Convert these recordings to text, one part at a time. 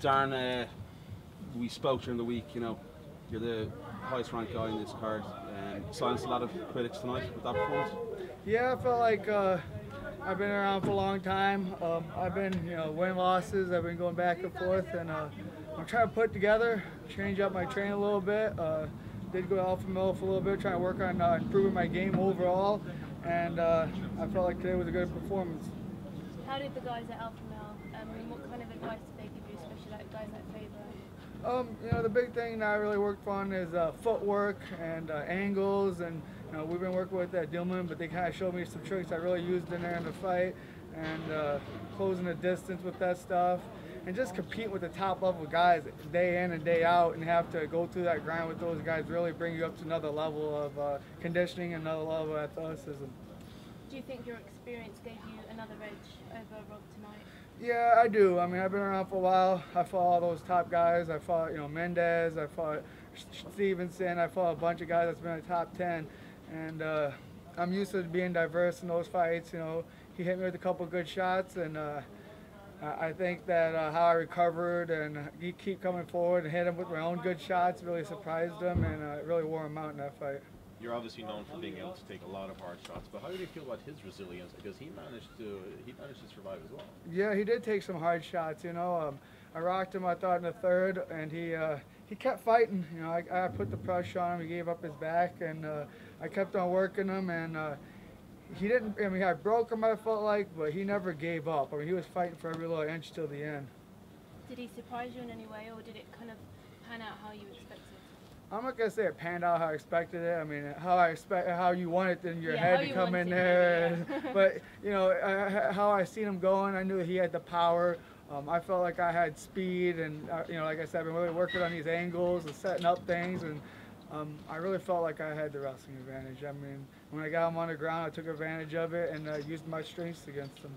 Darren, uh, we spoke during the week. You know, you're the highest ranked guy in this card, and silenced a lot of critics tonight with that performance. Yeah, I felt like uh, I've been around for a long time. Um, I've been, you know, winning losses. I've been going back and forth, and uh, I'm trying to put together, change up my training a little bit. Uh, did go to Alpha Male for a little bit, trying to work on uh, improving my game overall, and uh, I felt like today was a good performance. How did the guys at Alpha Male, um, and what kind of advice did they give you, especially like guys like Faber? Um, you know, the big thing that I really worked on is uh, footwork and uh, angles, and you know, we've been working with that Dillman, but they kind of showed me some tricks I really used in there in the fight, and uh, closing the distance with that stuff, and just compete with the top level guys day in and day out, and have to go through that grind with those guys really bring you up to another level of uh, conditioning, and another level of athleticism. Do you think your experience gave you another edge over Rob tonight? Yeah, I do. I mean, I've been around for a while. I fought all those top guys. I fought, you know, Mendes. I fought Stevenson. I fought a bunch of guys that's been in the top 10. And uh, I'm used to being diverse in those fights. You know, he hit me with a couple good shots, and uh, I think that uh, how I recovered and he keep coming forward and hit him with my own good shots really surprised him, and uh, really wore him out in that fight. You're obviously known for being able to take a lot of hard shots, but how do you feel about his resilience? Because he managed to he managed to survive as well. Yeah, he did take some hard shots. You know, um, I rocked him. I thought in the third, and he uh, he kept fighting. You know, I, I put the pressure on him. He gave up his back, and uh, I kept on working him. And uh, he didn't. I mean, I broke him. I felt like, but he never gave up. I mean, he was fighting for every little inch till the end. Did he surprise you in any way, or did it kind of pan out how you expected? I'm not gonna say it panned out how I expected it. I mean, how I expect, how you want it in your Yeah, head to you come want in it, there. yeah. but you know, uh, how I seen him going, I knew he had the power. Um, I felt like I had speed, and uh, you know, like I said, I've been really working on these angles and setting up things, and um, I really felt like I had the wrestling advantage. I mean, when I got him on the ground, I took advantage of it and uh, used my strengths against him.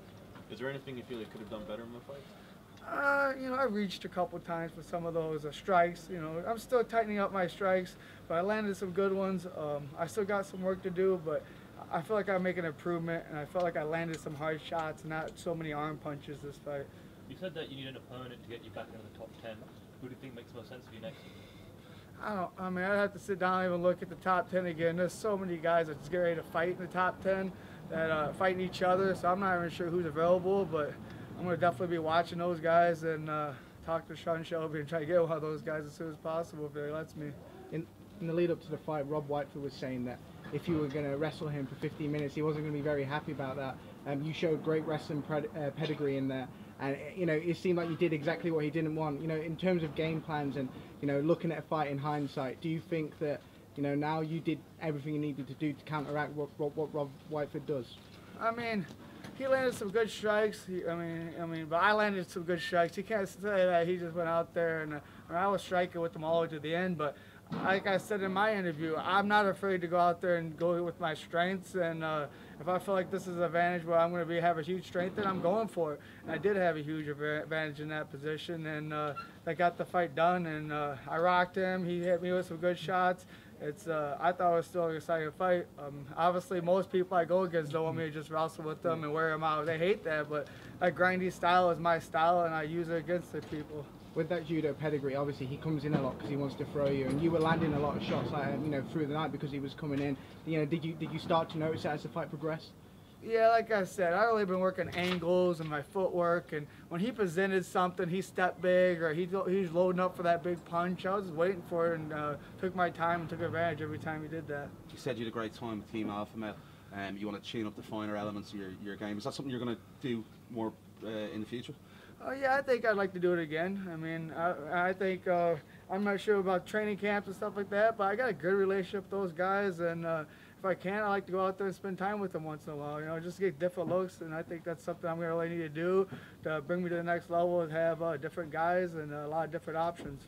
Is there anything you feel you could have done better in the fight? Uh, you know, I reached a couple times for some of those uh, strikes. You know, I'm still tightening up my strikes, but I landed some good ones. Um, I still got some work to do, but I feel like I'm making improvement, and I felt like I landed some hard shots, not so many arm punches this fight. You said that you need an opponent to get you back into the top 10. Who do you think makes most sense for you next? I don't. I mean, I'd have to sit down and even look at the top 10 again. There's so many guys that's getting ready to fight in the top 10 that uh, fighting each other. So I'm not even sure who's available, but I'm gonna definitely be watching those guys and uh, talk to Sean Shelby and try to get one of those guys as soon as possible if he lets me. in, in the lead up to the fight, Rob Whiteford was saying that if you were going to wrestle him for 15 minutes, he wasn't going to be very happy about that. Um, you showed great wrestling uh, pedigree in there, and you know it seemed like you did exactly what he didn't want. You know, in terms of game plans and you know looking at a fight in hindsight, do you think that you know now you did everything you needed to do to counteract what, what, what Rob Whiteford does? I mean, he landed some good strikes. He, I mean, I mean, but I landed some good strikes. He can't say that he just went out there and uh, I, was striking with them all the way to the end. But like I said in my interview, I'm not afraid to go out there and go with my strengths. And uh, if I feel like this is an advantage where I'm going to be have a huge strength, then I'm going for it. And I did have a huge advantage in that position, and uh, I got the fight done. And uh, I rocked him. He hit me with some good shots. It's uh, I thought it was still an exciting fight. Um, obviously, most people I go against don't want me to just wrestle with them and wear them out. They hate that, but that grindy style is my style, and I use it against the people. With that judo pedigree, obviously he comes in a lot because he wants to throw you, and you were landing a lot of shots, like you know, through the night because he was coming in. You know, did you did you start to notice that as the fight progressed? Yeah, like I said, I really been working angles and my footwork, and when he presented something, he stepped big or he he's loading up for that big punch. I was just waiting for it and uh, took my time and took advantage every time he did that. You said you had a great time with Team Alpha Male. Um, you want to tune up the finer elements of your, your game. Is that something you're going to do more uh, in the future? Oh yeah, I think I'd like to do it again. I mean, I, I think uh, I'm not sure about training camps and stuff like that, but I got a good relationship with those guys, and uh, if I can, I like to go out there and spend time with them once in a while. You know, just get different looks, and I think that's something I'm gonna really need to do to bring me to the next level and have uh, different guys and a lot of different options.